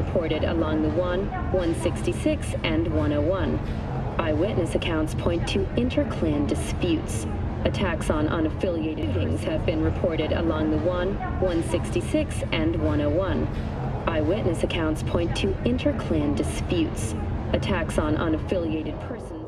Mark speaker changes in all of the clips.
Speaker 1: reported along the 1, 166, and 101. Eyewitness accounts point to interclan disputes. Attacks on unaffiliated shootings have been reported along the 1, 166, and 101. Eyewitness accounts point to interclan disputes. Attacks on unaffiliated persons.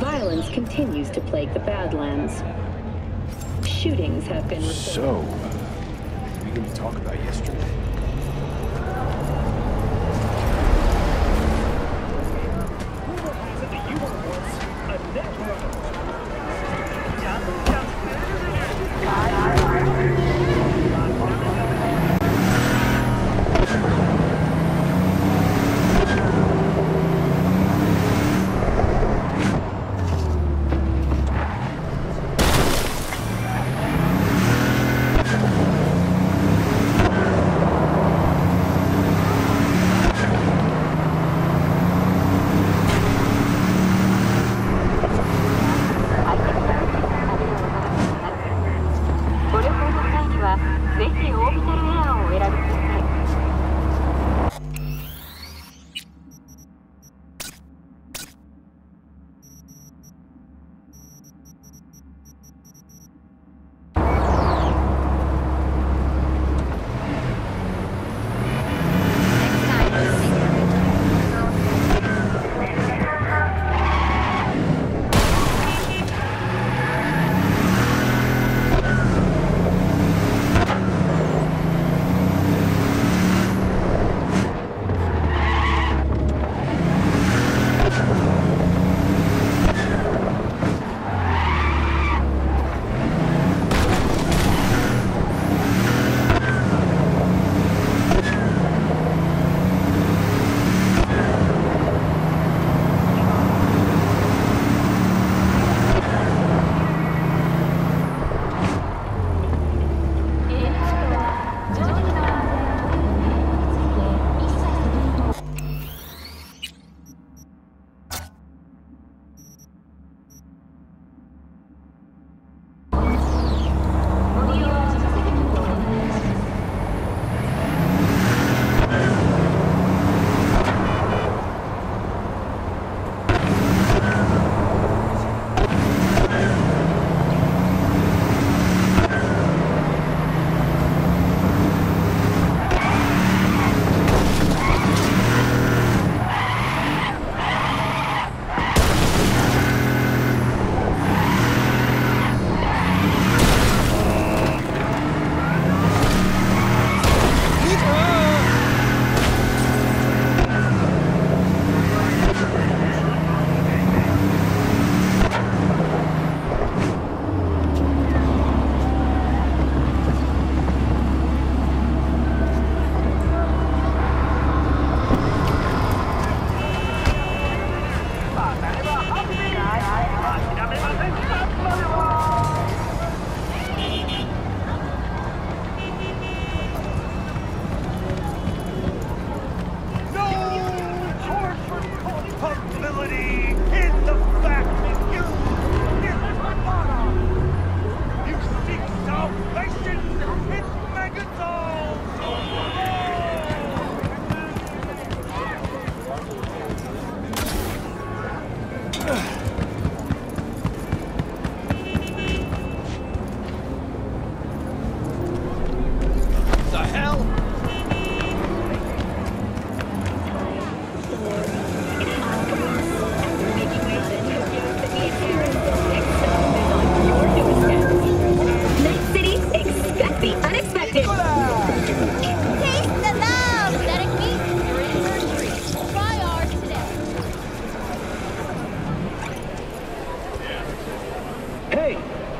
Speaker 1: Violence continues to plague the Badlands. Shootings have been reported.
Speaker 2: So, are we to talk about yesterday?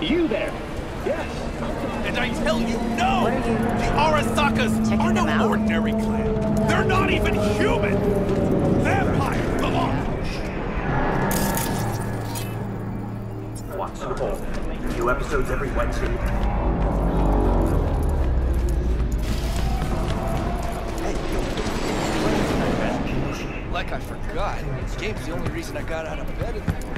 Speaker 2: You there? Yes. And I tell you, no!
Speaker 3: The Arasakas
Speaker 4: Checking
Speaker 3: are no ordinary clan. They're not even human! Vampire the launch!
Speaker 5: Watch the whole. New episodes every Wednesday.
Speaker 3: Like I forgot, this game's the only reason I got out of bed